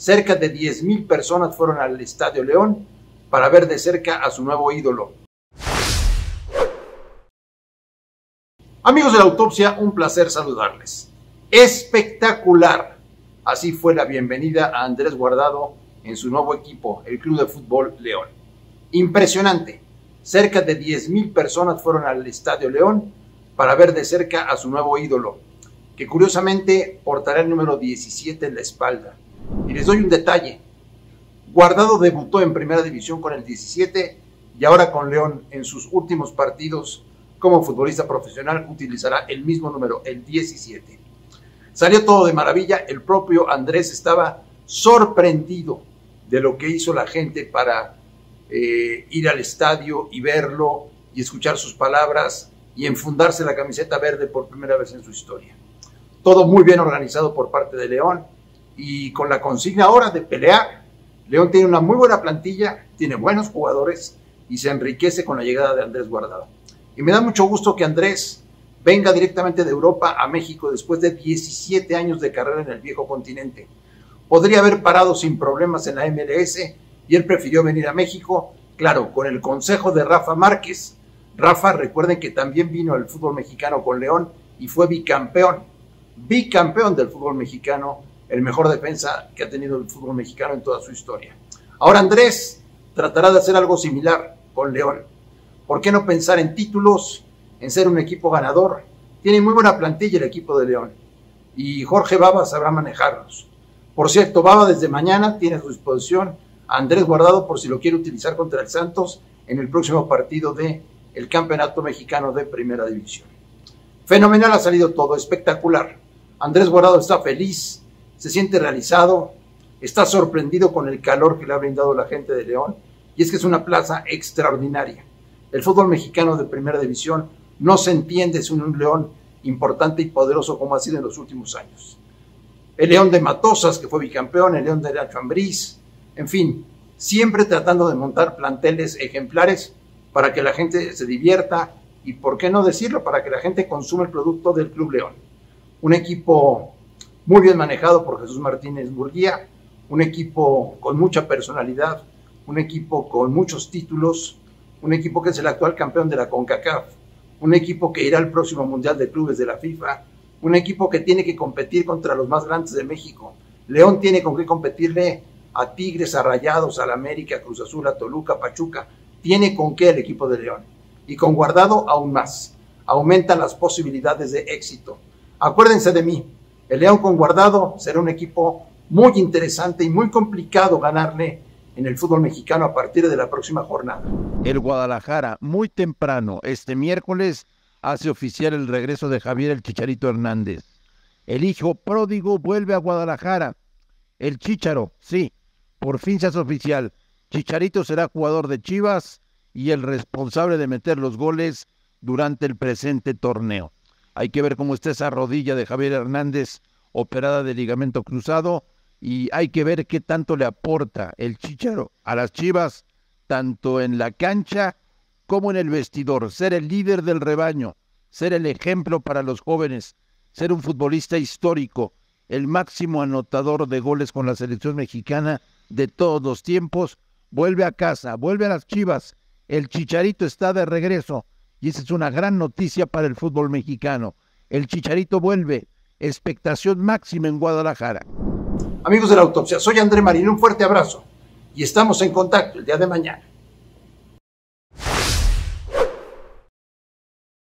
cerca de 10.000 personas fueron al Estadio León para ver de cerca a su nuevo ídolo. Amigos de la autopsia, un placer saludarles. Espectacular. Así fue la bienvenida a Andrés Guardado en su nuevo equipo, el Club de Fútbol León. Impresionante. Cerca de 10.000 personas fueron al Estadio León para ver de cerca a su nuevo ídolo, que curiosamente portará el número 17 en la espalda. Y les doy un detalle. Guardado debutó en primera división con el 17 y ahora con León en sus últimos partidos como futbolista profesional utilizará el mismo número, el 17. Salió todo de maravilla, el propio Andrés estaba sorprendido de lo que hizo la gente para eh, ir al estadio y verlo y escuchar sus palabras y enfundarse la camiseta verde por primera vez en su historia. Todo muy bien organizado por parte de León y con la consigna ahora de pelear. León tiene una muy buena plantilla, tiene buenos jugadores y se enriquece con la llegada de Andrés Guardado. Y me da mucho gusto que Andrés venga directamente de Europa a México después de 17 años de carrera en el viejo continente. Podría haber parado sin problemas en la MLS y él prefirió venir a México, claro, con el consejo de Rafa Márquez. Rafa, recuerden que también vino al fútbol mexicano con León y fue bicampeón, bicampeón del fútbol mexicano el mejor defensa que ha tenido el fútbol mexicano en toda su historia. Ahora Andrés tratará de hacer algo similar con León. ¿Por qué no pensar en títulos, en ser un equipo ganador? Tiene muy buena plantilla el equipo de León y Jorge Baba sabrá manejarlos. Por cierto, Baba desde mañana tiene a su disposición a Andrés Guardado por si lo quiere utilizar contra el Santos en el próximo partido de el Campeonato Mexicano de Primera División. Fenomenal ha salido todo, espectacular. Andrés Guardado está feliz, se siente realizado, está sorprendido con el calor que le ha brindado la gente de León y es que es una plaza extraordinaria. El fútbol mexicano de primera división no se entiende sin un León importante y poderoso como ha sido en los últimos años. El León de Matosas, que fue bicampeón, el León de Nacho Ambriz, en fin, siempre tratando de montar planteles ejemplares para que la gente se divierta y, por qué no decirlo, para que la gente consuma el producto del Club León. Un equipo muy bien manejado por Jesús Martínez Burguía, un equipo con mucha personalidad, un equipo con muchos títulos, un equipo que es el actual campeón de la CONCACAF, un equipo que irá al próximo Mundial de Clubes de la FIFA, un equipo que tiene que competir contra los más grandes de México. León tiene con qué competirle a Tigres, a Rayados, a la América, Cruz Azul, a Toluca, Pachuca. Tiene con qué el equipo de León. Y con Guardado aún más. Aumentan las posibilidades de éxito. Acuérdense de mí, el León con Guardado será un equipo muy interesante y muy complicado ganarle en el fútbol mexicano a partir de la próxima jornada. El Guadalajara, muy temprano, este miércoles, hace oficial el regreso de Javier el Chicharito Hernández. El hijo pródigo vuelve a Guadalajara. El Chicharo, sí, por fin se hace oficial. Chicharito será jugador de Chivas y el responsable de meter los goles durante el presente torneo. Hay que ver cómo está esa rodilla de Javier Hernández operada de ligamento cruzado y hay que ver qué tanto le aporta el Chicharo a las Chivas, tanto en la cancha como en el vestidor. Ser el líder del rebaño, ser el ejemplo para los jóvenes, ser un futbolista histórico, el máximo anotador de goles con la selección mexicana de todos los tiempos, vuelve a casa, vuelve a las Chivas. El Chicharito está de regreso y esa es una gran noticia para el fútbol mexicano. El Chicharito vuelve, expectación máxima en Guadalajara. Amigos de la autopsia, soy André Marín, un fuerte abrazo y estamos en contacto el día de mañana.